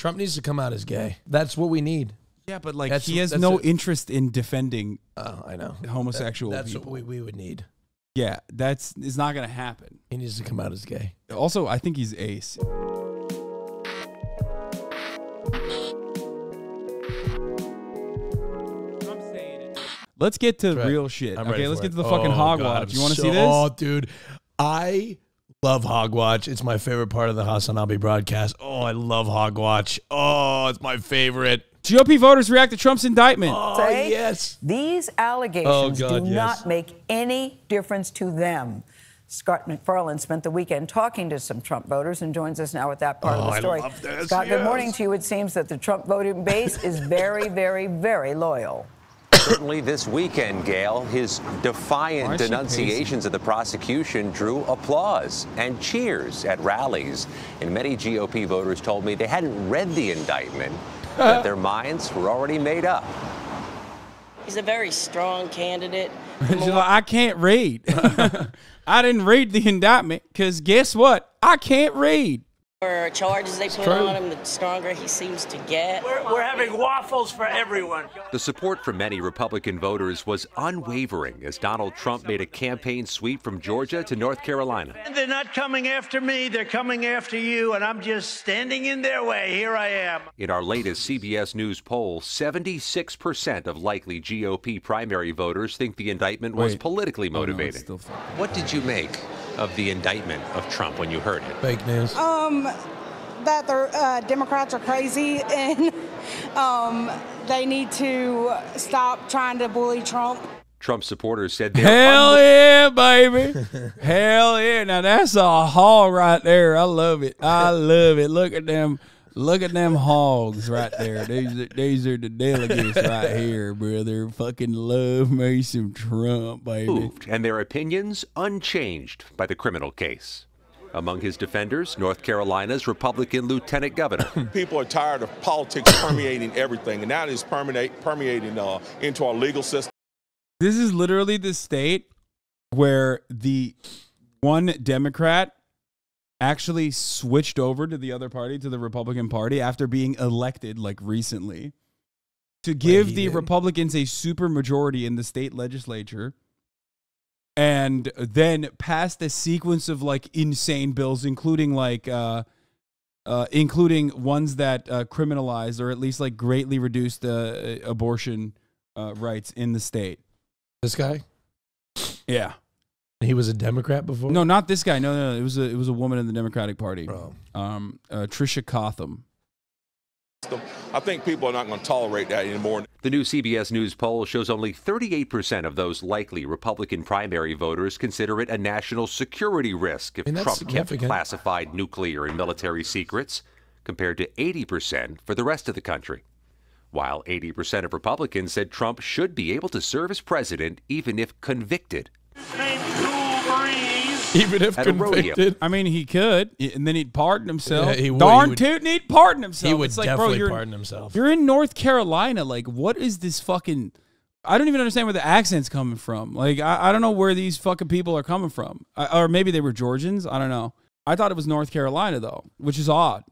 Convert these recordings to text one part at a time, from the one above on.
Trump needs to come out as gay. That's what we need. Yeah, but like That's- he has that's no it. interest in defending Oh, I know. homosexual That's people. what we, we would need. yeah, that's is not gonna happen. He needs to come out as gay. Also, I think he's ace. Let's get to Right. real shit. I'm ready okay, let's for get it. to the fucking Oh, hog God, watch. I'm You want to so- see this? Oh, dude, I love hog watch. It's my favorite part of the Hasanabi broadcast. Oh, I love hog watch. Oh, it's my favorite. GOP voters react to Trump's indictment. Oh, Say yes. These allegations Oh, God, do yes. not make any difference to them. Scott MacFarlane spent the weekend talking to some Trump voters and joins us now with that part Oh, of the oh, I story. love this, Scott, good morning to you. It seems that the Trump voting base is very, very, very loyal. Certainly this weekend, Gayle, his defiant denunciations of the prosecution drew applause and cheers at rallies. And many GOP voters told me they hadn't read the indictment, uh. that their minds were already made up. He's a very strong candidate. She's like, I can't read. I didn't read the indictment because guess what? I can't read. The more charges they put on him, the stronger he seems to get. We're, we're having waffles for everyone. The support from many Republican voters was unwavering as Donald Trump made a campaign sweep from Georgia to North Carolina. They're not coming after me, they're coming after you, and I'm just standing in their way. Here I am. In our latest CBS News poll, 76% of likely GOP primary voters think the indictment was Wait. politically Oh, no, motivated. what did you make of the indictment of Trump when you heard it? Fake news. um, that the uh, Democrats are crazy and um, they need to stop trying to bully Trump. Trump supporters said they're Hell yeah, baby. Hell yeah. Now that's a hog right there. I love it. I love it. Look at them. Look at them hogs right there. These are, these are the delegates right here, brother. Fucking love me some Trump, baby. moved and their opinions unchanged by the criminal case. Among his defenders, North Carolina's Republican Lieutenant Governor. People are tired of politics permeating everything, and now it's permeate, permeating uh, into our legal system. This is literally the state where the one Democrat actually switched over to the other party, to the Republican Party, after being elected like recently, to give he the did? Republicans a super majority in the state legislature. And then passed a sequence of like insane bills, including like uh, uh, including ones that uh, criminalized or at least like greatly reduced uh, abortion uh, rights in the state. This guy. Yeah. He was a Democrat before. No, not this guy. No, no, no. It was a it was a woman in the Democratic Party. Bro. Um, uh, Tricia Cotham. I think people are not going to tolerate that anymore. The new CBS News poll shows only 38% of those likely Republican primary voters consider it a national security risk if I mean, that's Trump kept classified nuclear and military secrets, compared to 80% for the rest of the country. While 80% of Republicans said Trump should be able to serve as president even if convicted. Name Cool Breeze. Even if At a convicted. I mean, he could, and then he'd pardon himself. Yeah, he would. Darn He would- tootin', he'd pardon himself. He would it's like, bro, definitely you're, pardon himself. You're in North Carolina. Like, what is this fucking? I don't even understand where the accent's coming from. Like, I, I don't know where these fucking people are coming from. I, or maybe they were Georgians. I don't know. I thought it was North Carolina though, which is odd.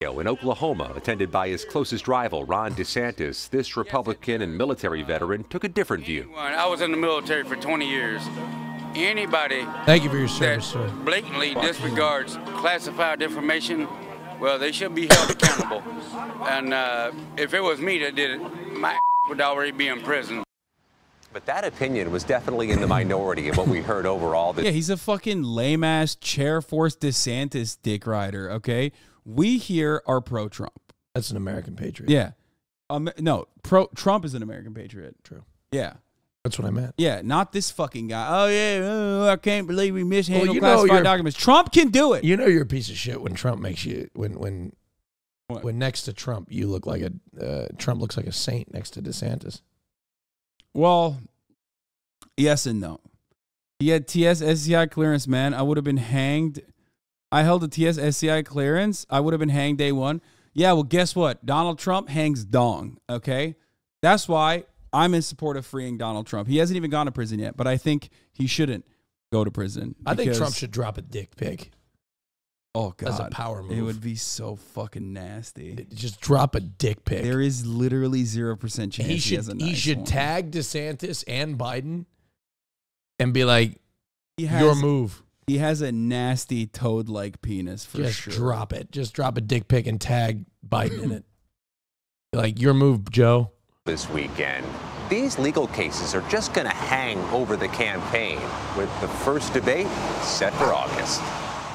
In Oklahoma, attended by his closest rival, Ron DeSantis, this Republican and military veteran took a different view. I was in the military for 20 years. Anybody Thank you for your that service, sir. blatantly disregards classified information, well, they should be held accountable. And uh, if it was me that did it, my would already be in prison. But that opinion was definitely in the minority of what we heard overall. Yeah, he's a fucking lame ass chair force DeSantis dick rider. Okay, we here are pro Trump. That's an American patriot. Yeah, um, no, pro Trump is an American patriot. True. Yeah, That's what I meant. yeah, not this fucking guy. Oh yeah, oh, I can't believe we mishandled Well, you know classified documents. Trump can do it. You know you're a piece of shit when Trump makes you when when What? when next to Trump you look like a uh, Trump looks like a saint next to DeSantis. Well, yes and no. He had TS SCI clearance, man. I would have been hanged. I held a TS SCI clearance. I would have been hanged day one. Yeah, well, guess what? Donald Trump hangs dong. Okay. That's why I'm in support of freeing Donald Trump. He hasn't even gone to prison yet, but I think he shouldn't go to prison. I think because- Trump should drop a dick pic. Oh god, That's a power move. It would be so fucking nasty. Just drop a dick pic. There is literally zero percent chance he he, should has a he should one. tag DeSantis and Biden and be like, He your move. He has a nasty toad-like penis for Just sure. drop it. Just drop a dick pic and tag Biden in it. Like your move, Joe. This weekend. These legal cases are just going to hang over the campaign with the first debate set for August.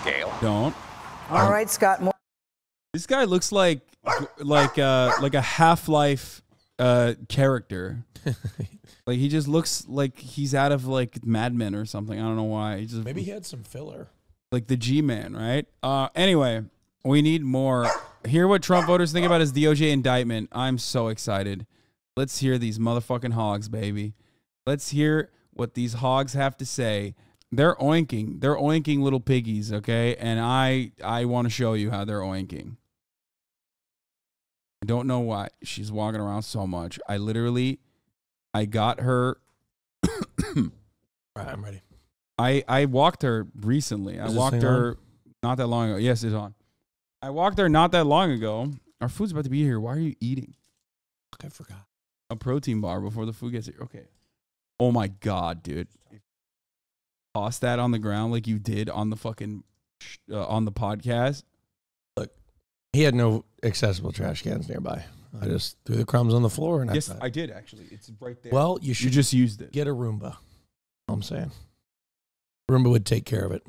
Gayle? Don't. All right, Scott. More This guy looks like like uh like a Half Life uh character. like he just looks like he's out of like Mad Men or something. I don't know why. He just Maybe he had some filler. like the G Man, right? Uh anyway, we need more. Hear what Trump voters think about his DOJ indictment. I'm so excited. Let's hear these motherfucking hogs, baby. Let's hear what these hogs have to say. They're oinking. They're oinking little piggies, okay? And I I want to show you how they're oinking. I don't know why she's walking around so much. I literally I got her All right, I'm ready. I I walked her recently. I Is this walked her not that long ago. Yes, it's on. I walked her not that long ago. Our food's about to be here. Why are you eating I forgot. A protein bar before the food gets here? Okay. Oh my god, dude. Toss that on the ground like you did on the fucking uh, on the podcast. Look, he had no accessible trash cans nearby. I just threw the crumbs on the floor and Yes, that's I did actually. It's right there. Well, you you should just used it. get a Roomba. I'm saying. Roomba would take care of it.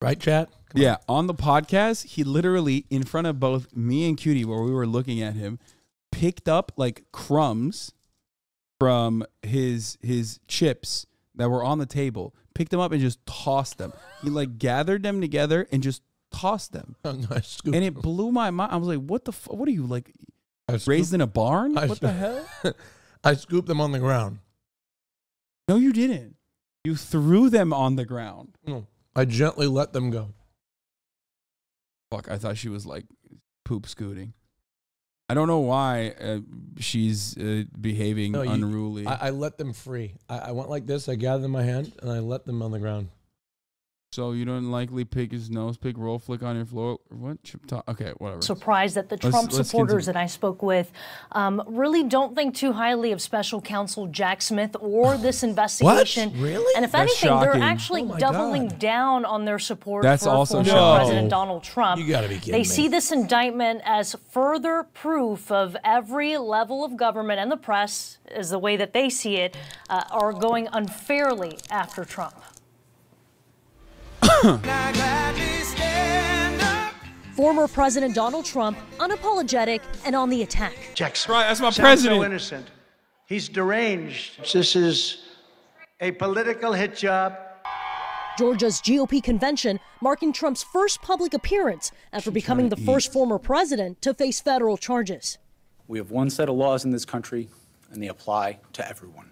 Right, chat? Come. Yeah, on the podcast, he literally in front of both me and Cutie, where we were looking at him, picked up like crumbs from his his chips that were on the table, picked them up and just tossed them. He like gathered them together and just tossed them, Oh, no, and it blew my mind. I was like, "What the? F- what are you like I scooped- raised in a barn? I What the hell? I scooped them on the ground. No, you didn't. You threw them on the ground. No, I gently let them go. Fuck, I thought she was like poop scooting. I don't know why uh, she's uh, behaving No, you- unruly. I, I let them free. I, I went like this. I gathered them my hand and I let them on the ground. So you don't likely pick his nose pick, roll flick on your floor. What? Chip top? Okay, whatever. surprised that the Let's- Trump let's supporters continue. that I spoke with um, really don't think too highly of special counsel Jack Smith or this investigation. what? Really? And if That's anything, shocking. they're actually Oh doubling God. down on their support That's for also former shocking. President No. Donald Trump. You gotta be kidding They me. see this indictment as further proof of every level of government and the press, is the way that they see it, uh, are going unfairly after Trump. Former President Donald Trump, unapologetic and on the attack. Jackson. Right, that's my Sounds president. so innocent. He's deranged. This is a political hit job. Georgia's GOP convention marking Trump's first public appearance after becoming the first former president to face federal charges. We have one set of laws in this country, and they apply to everyone.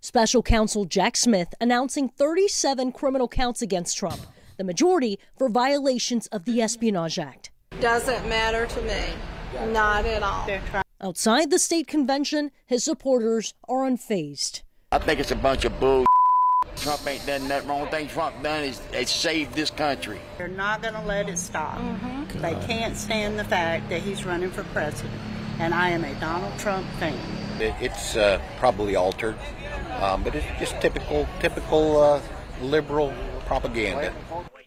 Special counsel Jack Smith announcing 37 criminal counts against Trump, the majority for violations of the Espionage Act. doesn't matter to me. Not at all. Outside the state convention, his supporters are unfazed. I think it's a bunch of bull. Trump ain't done nothing wrong. thing Trump done is, is saved this country. They're not going to let it stop. They can't stand the fact that he's running for president. And I am a Donald Trump fan. It, it's uh, probably altered, um, but it's just typical, typical uh, liberal propaganda.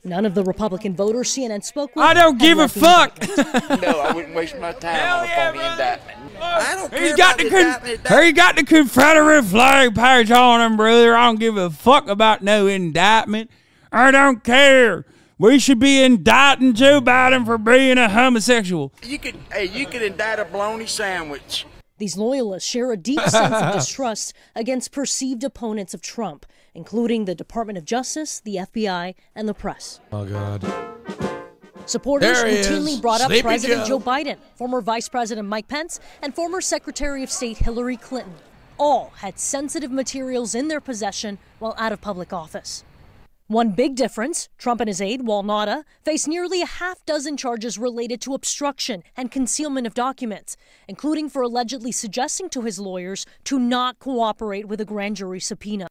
None of the Republican voters CNN spoke with. I don't give a fuck. indictment. no, I wouldn't waste my time on a phony indictment. I don't He's care got about the the con- he got the Confederate flag patch on him, brother. I don't give a fuck about no indictment. I don't care. We should be indicting Joe Biden for being a homosexual. You could, hey, you could indict a bologna sandwich. These loyalists share a deep sense of distrust against perceived opponents of Trump, including the Department of Justice, the FBI, and the press. Oh, God. Supporters routinely is, brought up Sleepy President Joe. Joe Biden, former Vice President Mike Pence, and former Secretary of State Hillary Clinton. All had sensitive materials in their possession while out of public office. One big difference Trump and his aide, Walt Nauta, face nearly a half dozen charges related to obstruction and concealment of documents, including for allegedly suggesting to his lawyers to not cooperate with a grand jury subpoena.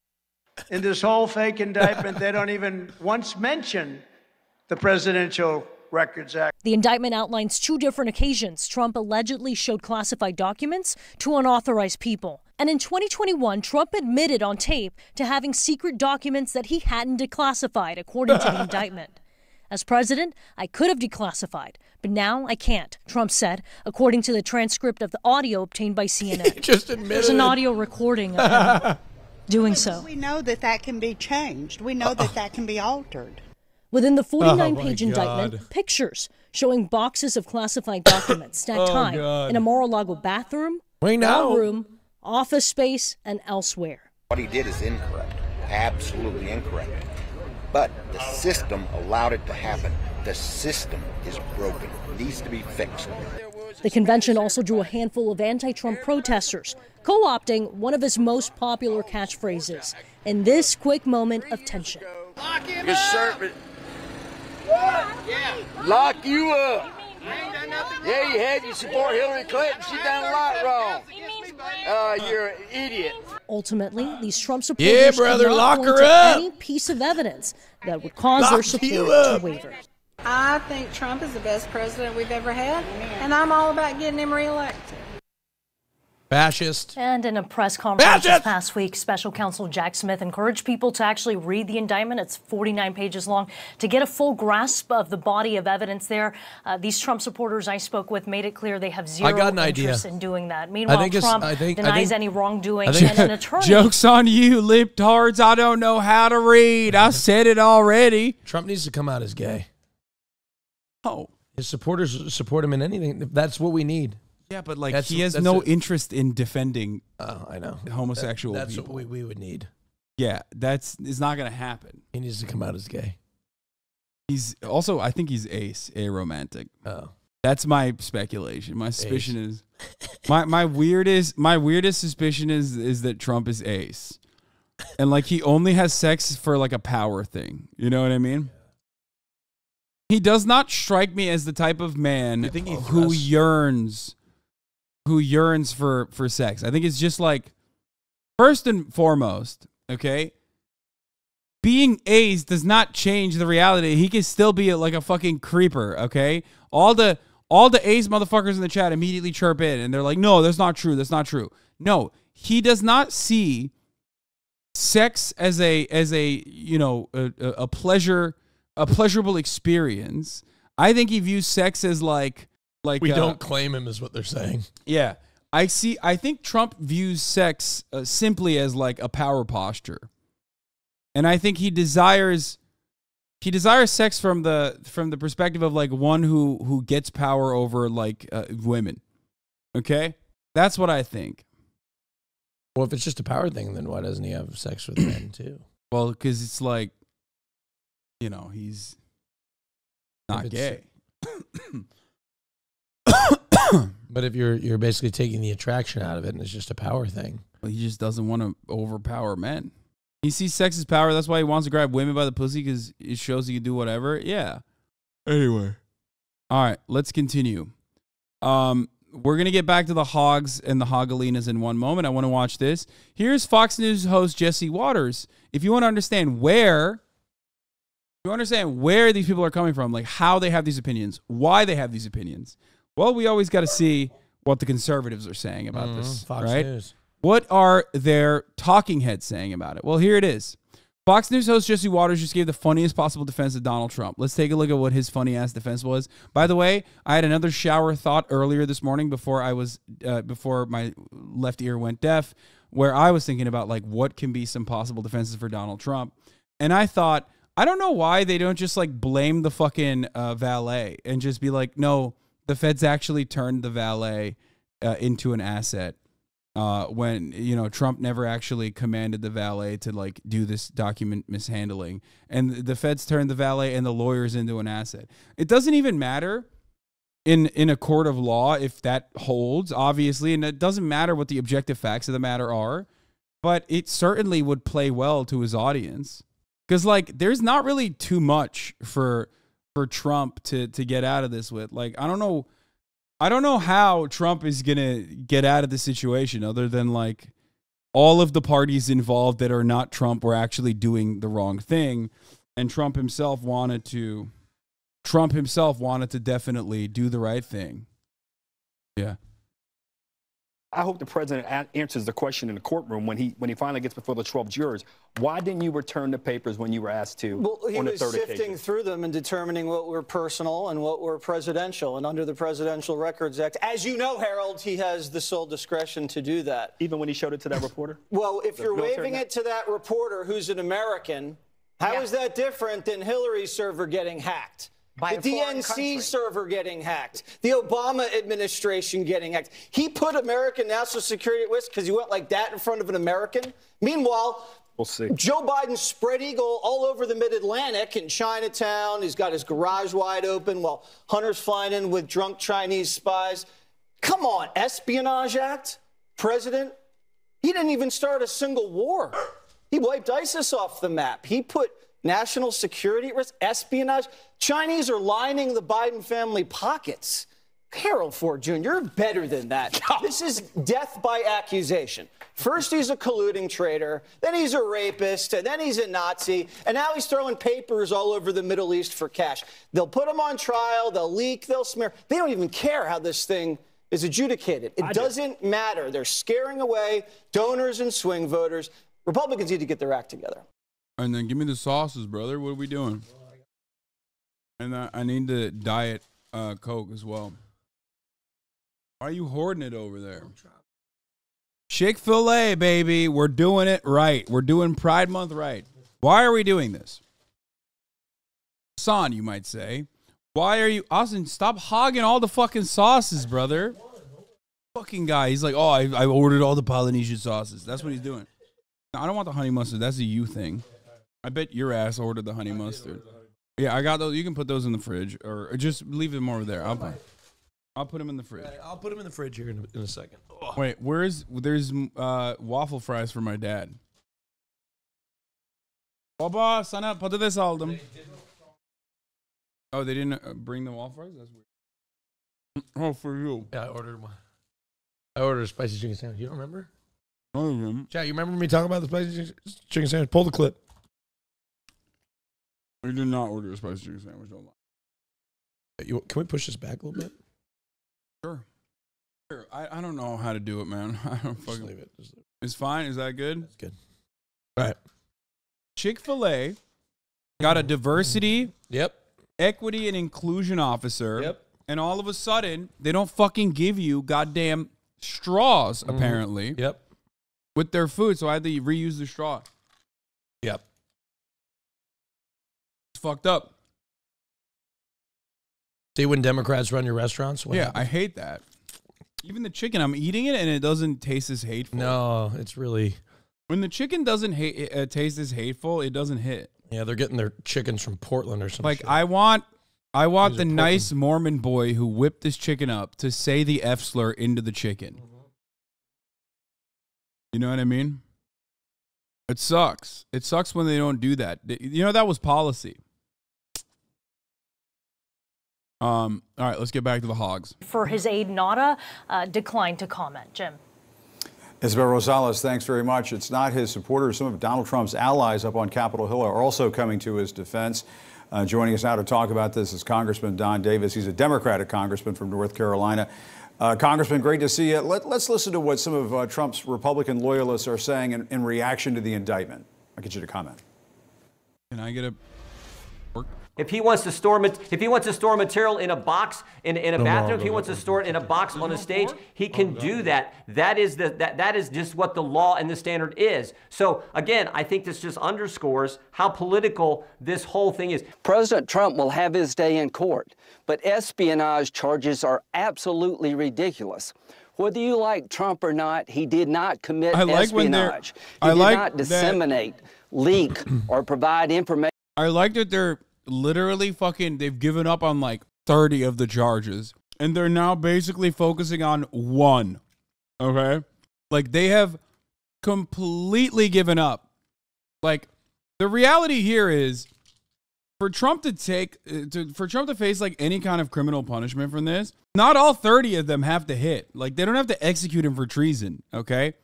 In this whole fake indictment, they don't even once mention the Presidential Records Act. The indictment outlines two different occasions Trump allegedly showed classified documents to unauthorized people. And in 2021, Trump admitted on tape to having secret documents that he hadn't declassified, according to the indictment. As president, I could have declassified, but now I can't, Trump said, according to the transcript of the audio obtained by CNN. Just admitted There's an audio recording of him doing so. We know that that can be changed. We know that that can be altered. Within the 49 my page God. indictment, pictures showing boxes of classified documents stacked Oh, high God. in a Mar a Lago bathroom, We know. room, office space, and elsewhere. What he did is incorrect, absolutely incorrect. But the system allowed it to happen. The system is broken, needs to be fixed. The convention also drew a handful of anti Trump protesters, co opting one of his most popular catchphrases in this quick moment of tension. Lock him You serpent. Lock you up. Yeah, you had. You support Hillary Clinton. She done a lot wrong. Uh, you're an idiot. Ultimately, these Trump supporters Yeah, could brother, not lock point her to up. any piece of evidence that would cause Lock their support to waver. I think Trump is the best president we've ever had, and I'm all about getting him reelected. Fascist. And in a press conference this past week, special counsel Jack Smith encouraged people to actually read the indictment. It's 49 pages long to get a full grasp of the body of evidence there. Uh, these Trump supporters I spoke with made it clear they have zero got an idea. interest in doing that. Meanwhile, think Trump I think- I denies think- any wrongdoing, I think- and an attorney. Joke's on you, libtards. I don't know how to read. I said it already. Trump needs to come out as gay. Oh. His supporters support him in anything. That's what we need. Yeah, but like That's- he has that's no it. interest in defending Oh, I know. homosexual That- that's people. what we, we would need. yeah, that's it's not gonna happen. He needs to come out as gay. He's also I think he's ace, aromantic. Oh. That's my speculation. My suspicion is my my weirdest my weirdest suspicion is is that Trump is ace. And like he only has sex for like a power thing. You know what I mean? He does not strike me as the type of man You think he who thrusts? yearns who yearns for for sex. I think it's just like first and foremost, okay? Being ace does not change the reality. He can still be like a fucking creeper, okay? All the all the ace motherfuckers in the chat immediately chirp in and they're like, "No, that's not true. That's not true." No, he does not see sex as a as a you know a a pleasure a pleasurable experience. I think he views sex as like like We uh, don't claim him, is what they're saying. yeah. I see I think Trump views sex uh, simply as like a power posture. And I think he desires he desires sex from the from the perspective of like one who who gets power over like uh, women. Okay? That's what I think. Well, if it's just a power thing, then why doesn't he have sex with men too? Well, cuz it's like you know, he's not gay. But if you're you're basically taking the attraction out of it, and it's just a power thing. Well, he just doesn't want to overpower men. He sees sex as power. That's why he wants to grab women by the pussy because it shows he can do whatever. Yeah. Anyway. All right, let's continue. Um, we're gonna get back to the hogs and the hogalinas in one moment. I want to watch this. Here's Fox News host Jesse Watters. If you want to understand where, you understand where these people are coming from, like how they have these opinions, why they have these opinions. Well, we always got to see what the conservatives are saying about this, Mhm, Fox right? News. What are their talking heads saying about it? Well, here it is. Fox News host Jesse Watters just gave the funniest possible defense of Donald Trump. Let's take a look at what his funny ass defense was. By the way, I had another shower thought earlier this morning before I was uh, before my left ear went deaf, where I was thinking about like what can be some possible defenses for Donald Trump, and I thought I don't know why they don't just like blame the fucking uh, valet and just be like, no, the feds actually turned the valet uh, into an asset uh, when you know Trump never actually commanded the valet to like do this document mishandling, and the feds turned the valet and the lawyers into an asset. It doesn't even matter in in a court of law if that holds, obviously, and it doesn't matter what the objective facts of the matter are, but it certainly would play well to his audience because like there's not really too much for for Trump to to get out of this with. Like I don't know. I don't know how Trump is gonna get out of the situation other than like all of the parties involved that are not Trump were actually doing the wrong thing, and Trump himself wanted to. Trump himself wanted to definitely do the right thing. Yeah. I hope the president answers the question in the courtroom when he when he finally gets before the 12 jurors. Why didn't you return the papers when you were asked to Well, he on the was third sifting occasion? through them and determining what were personal and what were presidential. And under the Presidential Records Act, as you know, Harold, he has the sole discretion to do that. Even when he showed it to that reporter? Well, if The you're waving it to that reporter who's an American, how is that different than Hillary's server getting hacked? By the DNC country. server getting hacked, the Obama administration getting hacked. He put American national security at risk because he went like that in front of an American. Meanwhile, We'll see. Joe Biden spread eagle all over the mid Atlantic in Chinatown. He's got his garage wide open while Hunter's flying in with drunk Chinese spies. Come on, Espionage Act, President. He didn't even start a single war. He wiped ISIS off the map. He put national security risk, espionage. Chinese are lining the Biden family pockets. Harold Ford Jr., you're better than that. This is death by accusation. First, he's a colluding traitor, then he's a rapist, and then he's a Nazi, and now he's throwing papers all over the Middle East for cash. They'll put him on trial, they'll leak, they'll smear. They don't even care how this thing is adjudicated. It doesn't matter. They're scaring away donors and swing voters. Republicans need to get their act together. And then give me the sauces, brother. What are we doing? And I, I need the diet uh, Coke as well. Why are you hoarding it over there? Chick fil A, baby. We're doing it right. We're doing Pride Month right. Why are we doing this? Son, you might say. Why are you, Austin? Stop hogging all the fucking sauces, brother. Fucking guy. He's like, oh, I, I ordered all the Polynesian sauces. That's what he's doing. I don't want the honey mustard. That's a you thing. I bet your ass ordered the honey mustard. Yeah, I got those. You can put those in the fridge, or just leave them over there. I'll put, I'll put them in the fridge. I'll put them in the fridge here in a, in a second. Oh. Wait, where's there's uh, waffle fries for my dad? Baba, sana patates aldım. Oh, they didn't uh, bring the waffle fries. That's weird. Oh, for you. Yeah, I ordered one. I ordered a spicy chicken sandwich. You don't remember? Oh, Chat, you remember me talking about the spicy chicken sandwich? Pull the clip. I did not order a spicy chicken sandwich. Don't lie. You, can we push this back a little bit? Sure. Sure. I, I don't know how to do it, man. I don't fucking. leave it. Leave It's fine. Is that good? That's good. All right. Chick Fil A got a diversity, Yep. equity, and inclusion officer. Yep. And all of a sudden, they don't fucking give you goddamn straws. Mm-hmm. Apparently, Yep. with their food. So I had to reuse the straw. Yep. It's fucked up. See when Democrats run your restaurants? Yeah, happens? I hate that. Even the chicken, I'm eating it and it doesn't taste as hateful. No, it's really. When the chicken doesn't hate, uh, taste as hateful, it doesn't hit. Yeah, they're getting their chickens from Portland or something. Like I want, I want These the nice Mormon boy who whipped this chicken up to say the F slur into the chicken. You know what I mean? It sucks. It sucks when they don't do that. You know that was policy. Um. All right, let's get back to the hogs. For his aide, Nauta uh, declined to comment. Jim. Isabel Rosales, thanks very much. It's not his supporters. Some of Donald Trump's allies up on Capitol Hill are also coming to his defense. Uh, joining us now to talk about this is Congressman Don Davis. He's a Democratic congressman from North Carolina. Uh, congressman, great to see you. Let, us listen to what some of uh, Trump's Republican loyalists are saying in, in reaction to the indictment. I'll get you to comment. Can I get a If he wants to store if he wants to store material in a box in, in a No, no, bathroom, no, if he wants no, to store it in a box on a stage, he oh, can do that. That is the that, that is just what the law and the standard is. So again, I think this just underscores how political this whole thing is. President Trump will have his day in court, but espionage charges are absolutely ridiculous. Whether you like Trump or not, he did not commit I like when they're- espionage. He I did like not that- disseminate, leak, or provide information. I like that they're literally fucking. They've given up on like thirty of the charges, and they're now basically focusing on one. Okay, like they have completely given up. Like the reality here is, for Trump to take, uh, to, for Trump to face like any kind of criminal punishment from this, not all thirty of them have to hit. Like they don't have to execute him for treason. Okay,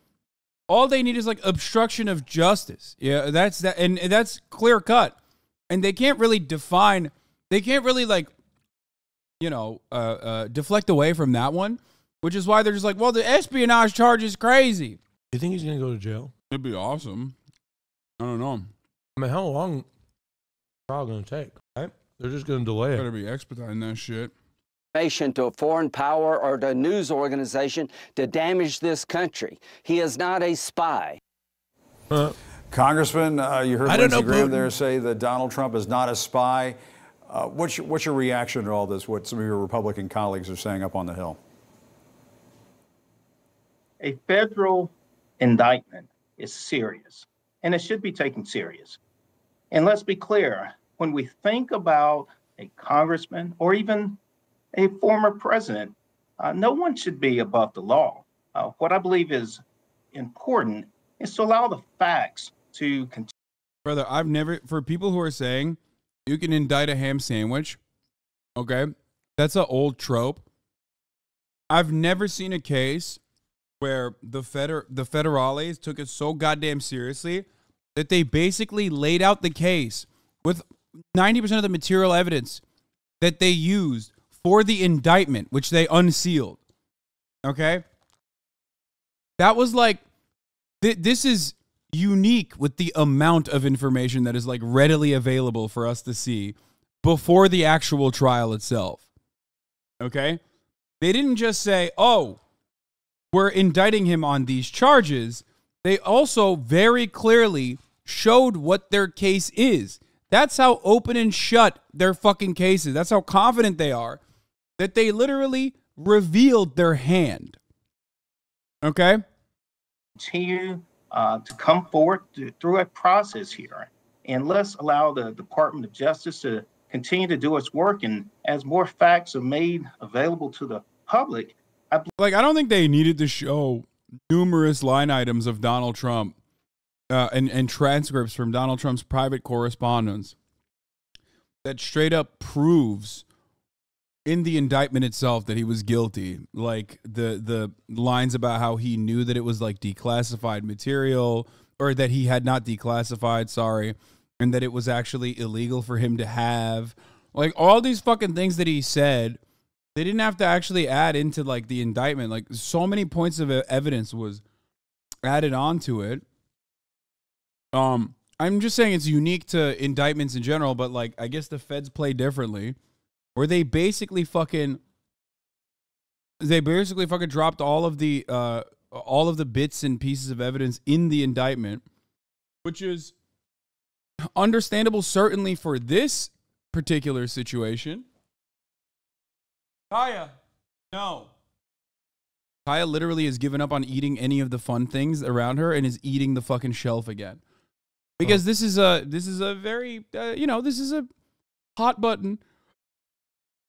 all they need is like obstruction of justice. Yeah, that's that, and that's clear cut. And they can't really define. They can't really like, you know, uh, uh, deflect away from that one, which is why they're just like, well, the espionage charge is crazy. You think he's gonna go to jail? It'd be awesome. I don't know. I mean, how long is trial gonna take? Right? They're just gonna delay it. Better be expediting that shit. information to a foreign power or to a news organization to damage this country. He is not a spy. Congressman, uh, you heard I Lindsey Graham Putin. there say that Donald Trump is not a spy. Uh, what's, your, what's your reaction to all this, what some of your Republican colleagues are saying up on the Hill? a federal indictment is serious and it should be taken serious. And let's be clear when we think about a congressman or even a former president, uh, no one should be above the law. Uh, what I believe is important is to allow the facts to continue. Brother, I've never for people who are saying you can indict a ham sandwich, okay? That's an old trope. I've never seen a case where the feder the federales took it so goddamn seriously that they basically laid out the case with 90% of the material evidence that they used for the indictment, which they unsealed. Okay? That was like th- this is unique with the amount of information that is like readily available for us to see before the actual trial itself. Okay? They didn't just say, "Oh, we're indicting him on these charges." They also very clearly showed what their case is. That's how open and shut their fucking case is. That's how confident they are that they literally revealed their hand. Okay? Continue uh, to come forward to, through a process here. And let's allow the Department of Justice to continue to do its work. And as more facts are made available to the public, I Like, I don't think they needed to show numerous line items of Donald Trump uh, and, and transcripts from Donald Trump's private correspondence that straight up proves in the indictment itself that he was guilty. Like the the lines about how he knew that it was like declassified material or that he had not declassified, sorry, and that it was actually illegal for him to have. Like all these fucking things that he said, they didn't have to actually add into like the indictment. Like so many points of evidence was added onto it. Um, I'm just saying it's unique to indictments in general, but like I guess the feds play differently, where they basically fucking they basically fucking dropped all of the uh all of the bits and pieces of evidence in the indictment, which is understandable certainly for this particular situation. Kaya, no. Kaya literally has given up on eating any of the fun things around her and is eating the fucking shelf again. Because this is a this is a very uh, you know this is a hot button.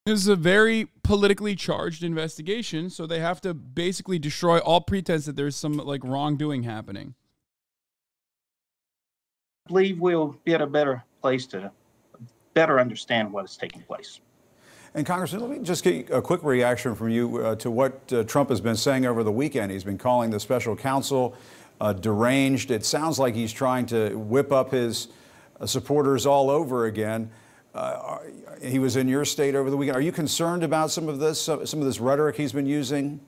This is a very politically charged investigation, so they have to basically destroy all pretense that there's some like wrongdoing happening. I believe we'll be at a better place to better understand what is taking place. And Congressman, let me just get a quick reaction from you uh, to what uh, Trump has been saying over the weekend. He's been calling the special counsel uh, deranged. It sounds like he's trying to whip up his uh, supporters all over again. Uh, he was in your state over the weekend. Are you concerned about some of this, some of this rhetoric he's been using?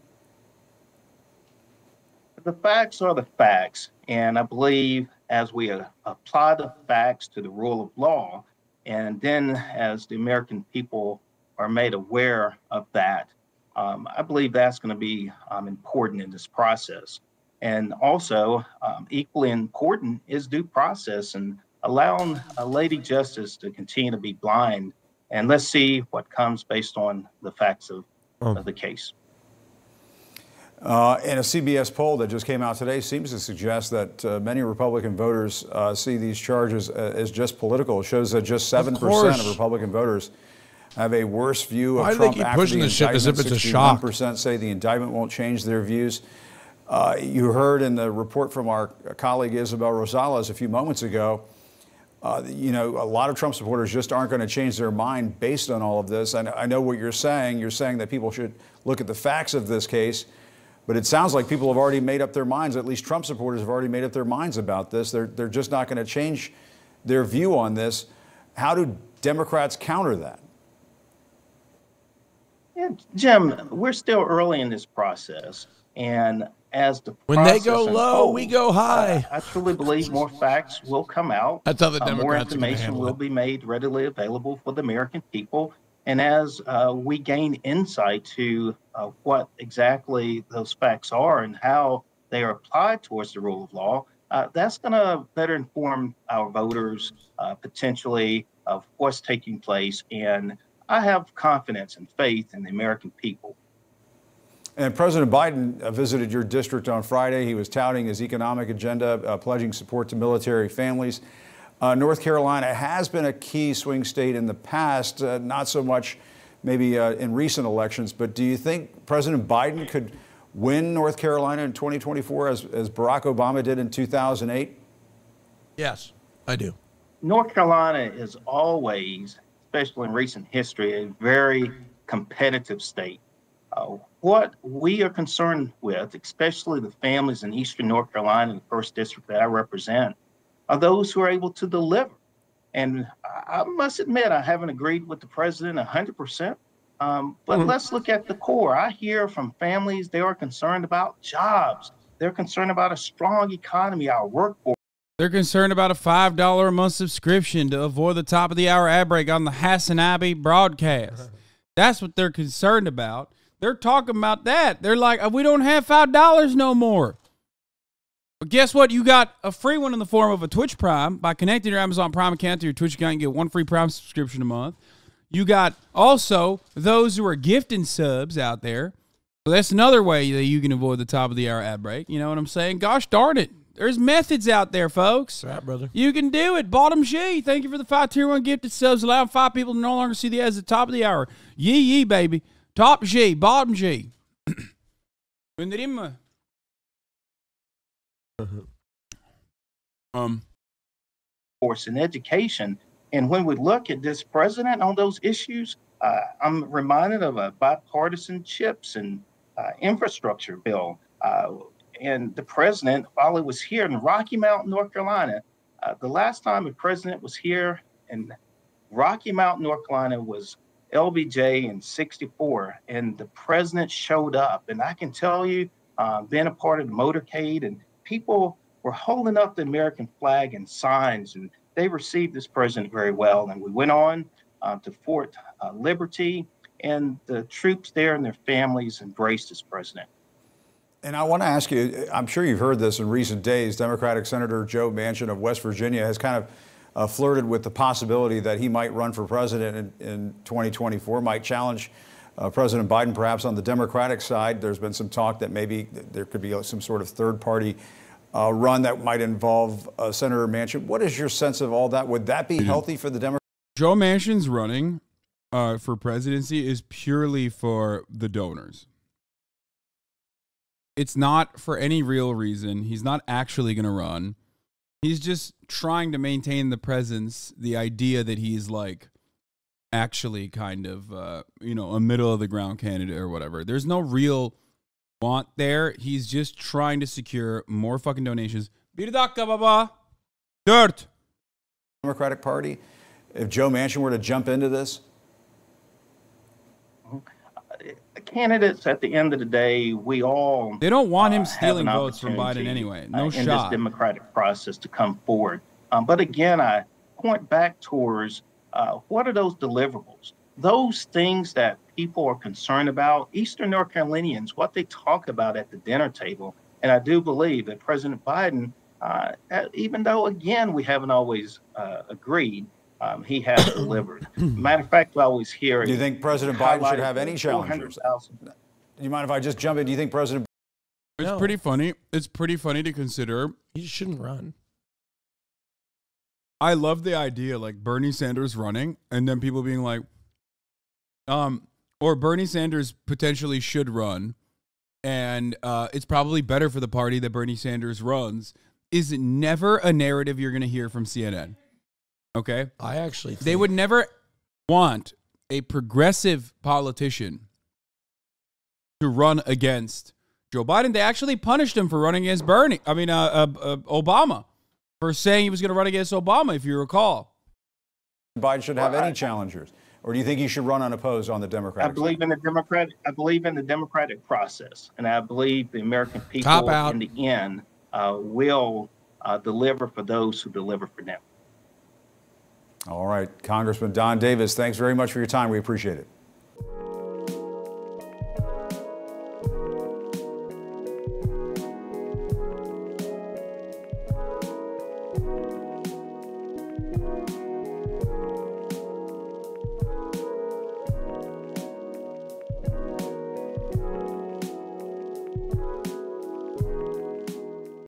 The facts are the facts, and I believe as we uh, apply the facts to the rule of law, and then as the American people are made aware of that, um, I believe that's going to be um, important in this process. And also, um, equally important is due process and allowing a lady justice to continue to be blind. And let's see what comes based on the facts of, of the case. Uh, and a CBS poll that just came out today seems to suggest that uh, many Republican voters uh, see these charges uh, as just political. It shows that just 7% of, course. Republican voters have a worse view of Why do they Trump keep after pushing the this shit as if it's a shock. 61% say the indictment won't change their views. Uh, you heard in the report from our colleague Isabel Rosales a few moments ago, uh, you know, a lot of Trump supporters just aren't going to change their mind based on all of this. I know, I know what you're saying. You're saying that people should look at the facts of this case. But it sounds like people have already made up their minds. At least Trump supporters have already made up their minds about this. They're they're just not going to change their view on this. How do Democrats counter that? Yeah, Jim, we're still early in this process, and as the When they go low, we go high. uh, I truly believe more facts will come out. That's how the Democrats Uh, more information will it. be made readily available for the American people, and as uh, we gain insight to uh, what exactly those facts are and how they are applied towards the rule of law, uh, that's going to better inform our voters uh, potentially of what's taking place. And I have confidence and faith in the American people. And President Biden uh, visited your district on Friday. He was touting his economic agenda, uh, pledging support to military families. Uh, North Carolina has been a key swing state in the past, uh, not so much maybe uh, in recent elections, but do you think President Biden could win North Carolina in 2024 as, as Barack Obama did in 2008? Yes, I do. North Carolina is always, especially in recent history, a very competitive state. Uh, what we are concerned with, especially the families in Eastern North Carolina, the first district that I represent, are those who are able to deliver. And I must admit, I haven't agreed with the president 100%. Um, but Mhm. let's look at the core. I hear from families, they are concerned about jobs. They're concerned about a strong economy, our workforce. They're concerned about a five dollar a month subscription to avoid the top of the hour ad break on the Hasanabi broadcast. That's what they're concerned about. They're talking about that. They're like, uh, we don't have five dollars no more. But guess what? You got a free one in the form of a Twitch Prime by connecting your Amazon Prime account to your Twitch account. You get one free Prime subscription a month. You got also those who are gifting subs out there. So that's another way that you can avoid the top of the hour ad break. You know what I'm saying? Gosh darn it. There's methods out there, folks. Right, brother. You can do it. Bottom G. Thank you for the five tier one gifted subs, allowing five people to no longer see the ads at the top of the hour. Yee yee, baby. Top G, bottom G. Öndereyim mi? Um, Course in education. And when we look at this president on those issues, uh, I'm reminded of a bipartisan chips and uh, infrastructure bill. Uh, and the president, while he was here in Rocky Mount, North Carolina, uh, the last time a president was here in Rocky Mount, North Carolina was LBJ in 64. And the president showed up. And I can tell you, uh, being a part of the motorcade, and people were holding up the American flag and signs, and they received this president very well. And we went on uh, to Fort uh, Liberty, and the troops there and their families embraced this president. And I want to ask you, I'm sure you've heard this in recent days. Democratic Senator Joe Manchin of West Virginia has kind of uh, flirted with the possibility that he might run for president in, in 2024, might challenge uh, President Biden perhaps on the Democratic side. There's been some talk that maybe there could be some sort of third party uh, run that might involve uh, Senator Manchin. What is your sense of all that? Would that be healthy for the Democrats? Joe Manchin's running uh, for presidency is purely for the donors. It's not for any real reason. He's not actually going to run. He's just trying to maintain the presence, the idea that he's like actually kind of, uh, you know, a middle of the ground candidate or whatever. There's no real want there. He's just trying to secure more fucking donations. Dirt. Democratic Party? If Joe Manchin were to jump into this? Candidates, at the end of the day, we all They don't want him uh, stealing votes from Biden anyway. uh, No in this democratic process to come forward. Um, but again, I point back towards uh, what are those deliverables? Those things that people are concerned about, Eastern North Carolinians, what they talk about at the dinner table. And I do believe that President Biden, uh, even though, again, we haven't always uh, agreed, um, he has delivered. Matter of fact, I always hear. Do you think President Biden should have any challengers? Do you mind if I just jump in? Do you think President It's pretty funny. It's pretty funny to consider. He shouldn't run. I love the idea like Bernie Sanders running and then people being like, um, or Bernie Sanders potentially should run, and uh, it's probably better for the party that Bernie Sanders runs. Is never a narrative you're going to hear from CNN. Okay, I actually they would never want a progressive politician to run against Joe Biden. They actually punished him for running against Bernie. I mean, uh, uh, uh, Obama for saying he was going to run against Obama, if you recall. Biden should have any challengers, or do you think he should run unopposed on the Democratic? I Democratic? believe in the democratic. I believe in the democratic process, and I believe the American people, out. in the end, uh, will uh, deliver for those who deliver for them. All right, Congressman Don Davis, thanks very much for your time. We appreciate it.